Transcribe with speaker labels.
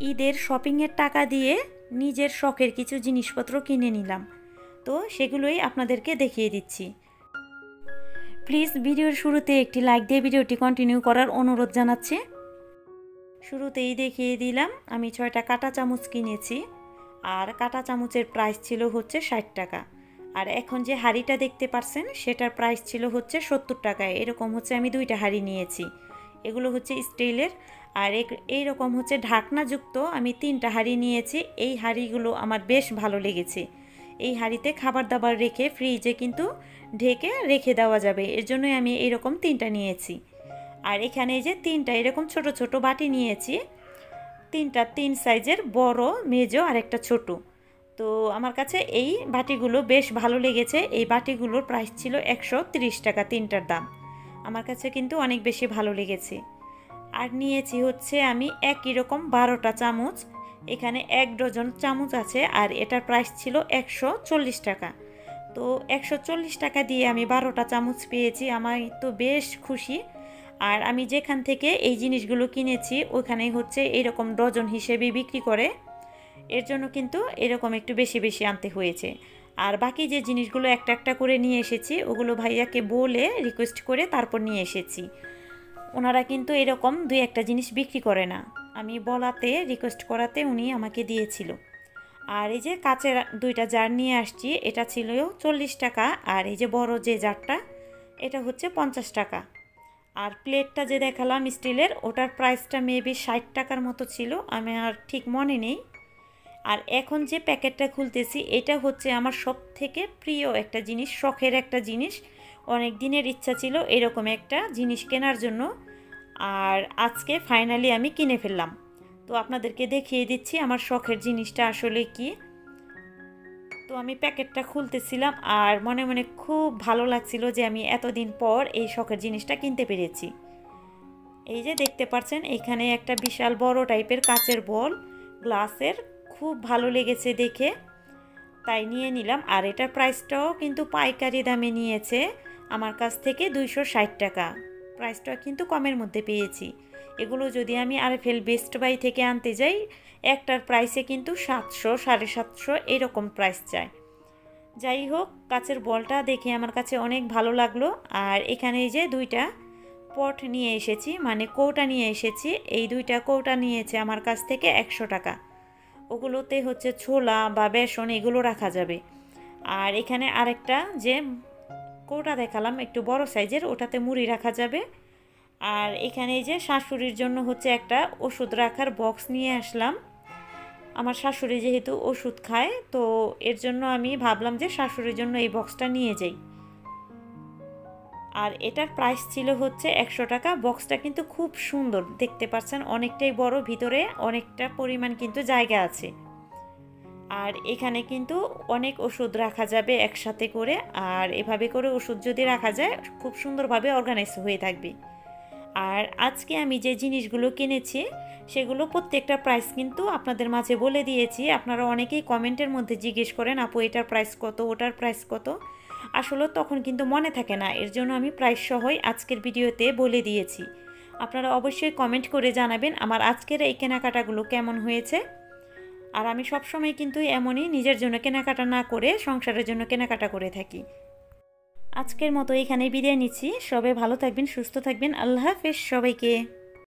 Speaker 1: ঈদের শপিংয়ের টাকা দিয়ে নিজের শখের কিছু জিনিসপত্র কিনে নিলাম। তো সেগুলোই আপনাদেরকে দেখিয়ে দিচ্ছি। প্লিজ ভিডিওর শুরুতে একটি লাইক দিয়ে ভিডিওটি কন্টিনিউ করার অনুরোধ জানাচ্ছি। শুরুতেই দেখিয়ে দিলাম, আমি ছয়টা কাটা চামচ কিনেছি। আর কাটা চামচের প্রাইস ছিল হচ্ছে ষাট টাকা। আর এখন যে হাঁড়িটা দেখতে পারছেন, সেটার প্রাইস ছিল হচ্ছে সত্তর টাকায় এরকম হচ্ছে আমি দুইটা হাঁড়ি নিয়েছি। এগুলো হচ্ছে স্টিলের। আর এই রকম হচ্ছে ঢাকনাযুক্ত আমি তিনটা হাঁড়ি নিয়েছি। এই হাঁড়িগুলো আমার বেশ ভালো লেগেছে। এই হাঁড়িতে খাবার দাবার রেখে ফ্রিজে কিন্তু ঢেকে রেখে দেওয়া যাবে। এর জন্যই আমি এরকম তিনটা নিয়েছি। আর এখানে যে তিনটা, এরকম ছোট ছোট বাটি নিয়েছি। তিনটা তিন সাইজের বড়, মেজো আর একটা ছোট। তো আমার কাছে এই বাটিগুলো বেশ ভালো লেগেছে। এই বাটিগুলোর প্রাইস ছিল একশো টাকা তিনটার দাম। আমার কাছে কিন্তু অনেক বেশি ভালো লেগেছে। আর নিয়েছি হচ্ছে আমি একই রকম বারোটা চামচ, এখানে এক ডজন চামচ আছে আর এটার প্রাইস ছিল একশো চল্লিশ টাকা। তো একশো চল্লিশ টাকা দিয়ে আমি বারোটা চামচ পেয়েছি, আমার তো বেশ খুশি। আর আমি যেখান থেকে এই জিনিসগুলো কিনেছি ওখানে হচ্ছে এরকম ডজন হিসেবে বিক্রি করে। এর জন্য কিন্তু এরকম একটু বেশি বেশি আনতে হয়েছে। আর বাকি যে জিনিসগুলো একটা একটা করে নিয়ে এসেছি, ওগুলো ভাইয়াকে বলে রিকোয়েস্ট করে তারপর নিয়ে এসেছি। ওনারা কিন্তু এরকম দুই একটা জিনিস বিক্রি করে না। আমি বলাতে রিকোয়েস্ট করাতে উনি আমাকে দিয়েছিল। আর এই যে কাচের দুইটা জার নিয়ে আসছি, এটা ছিল চল্লিশ টাকা, আর এই যে বড় যে জারটা, এটা হচ্ছে পঞ্চাশ টাকা। আর প্লেটটা যে দেখালাম স্টিলের, ওটার প্রাইসটা মেবি ষাট টাকার মতো ছিল, আমি আর ঠিক মনে নেই। আর এখন যে প্যাকেটটা খুলতেছি, এটা হচ্ছে আমার সব থেকে প্রিয় একটা জিনিস, শখের একটা জিনিস। অনেক দিনের ইচ্ছা ছিল এরকম একটা জিনিস কেনার জন্য। আর আজকে ফাইনালি আমি কিনে ফেললাম। তো আপনাদেরকে দেখিয়ে দিচ্ছি আমার শখের জিনিসটা আসলে কি। তো আমি প্যাকেটটা খুলতেছিলাম আর মনে মনে খুব ভালো লাগছিল যে আমি এতদিন পর এই শখের জিনিসটা কিনতে পেরেছি। এই যে দেখতে পাচ্ছেন, এখানে একটা বিশাল বড় টাইপের কাচের বল গ্লাসের খুব ভালো লেগেছে দেখে। তাই নিয়ে নিলাম। আর এটার প্রাইসটাও কিন্তু পাইকারি দামে নিয়েছে। আমার কাছ থেকে দুইশো ষাট টাকা। প্রাইসটা কিন্তু কমের মধ্যে পেয়েছি। এগুলো যদি আমি আরএফএল বেস্ট বাই থেকে আনতে যাই, একটার প্রাইসে কিন্তু সাতশো, সাড়ে সাতশো এরকম প্রাইস চায় যাই হোক কাছের বলটা দেখে আমার কাছে অনেক ভালো লাগল। আর এখানে এই যে দুইটা পট নিয়ে এসেছি মানে কৌটা নিয়ে এসেছি। এই দুইটা কৌটা নিয়েছে আমার কাছ থেকে একশো টাকা। ওগুলোতে হচ্ছে ছোলা বা বেসন এগুলো রাখা যাবে। আর এখানে আরেকটা যে কৌটা দেখালাম, একটু বড় সাইজের, ওটাতে মুড়ি রাখা যাবে। আর এখানে যে শাশুড়ির জন্য হচ্ছে একটা ওষুধ রাখার বক্স নিয়ে আসলাম। আমার শাশুড়ি যেহেতু ওষুধ খায়, তো এর জন্য আমি ভাবলাম যে শাশুড়ির জন্য এই বক্সটা নিয়ে যাই। আর এটার প্রাইস ছিল হচ্ছে একশো টাকা। বক্সটা কিন্তু খুব সুন্দর, দেখতে পাচ্ছেন অনেকটাই বড়, ভিতরে অনেকটা পরিমাণ কিন্তু জায়গা আছে। আর এখানে কিন্তু অনেক ওষুধ রাখা যাবে একসাথে করে, আর এভাবে করে ওষুধ যদি রাখা যায়, খুব সুন্দরভাবে অর্গানাইজ হয়ে থাকবে। আর আজকে আমি যে জিনিসগুলো কিনেছি, সেগুলো প্রত্যেকটা প্রাইস কিন্তু আপনাদের মাঝে বলে দিয়েছি। আপনারা অনেকেই কমেন্টের মধ্যে জিজ্ঞেস করেন, আপু, এটার প্রাইস কত? ওটার প্রাইস কত? আসলে তখন কিন্তু মনে থাকে না, এর জন্য আমি সহই আজকের ভিডিওতে বলে দিয়েছি। আপনারা অবশ্যই কমেন্ট করে জানাবেন আমার আজকের এই কেনাকাটাগুলো কেমন হয়েছে। আর আমি সবসময় কিন্তু এমনই নিজের জন্য কেনাকাটা না করে সংসারের জন্য কেনাকাটা করে থাকি। আজকের মতো এখানে বিদায় নিচ্ছি। সবাই ভালো থাকবেন, সুস্থ থাকবেন। আল্লাহ হাফেজ সবাইকে।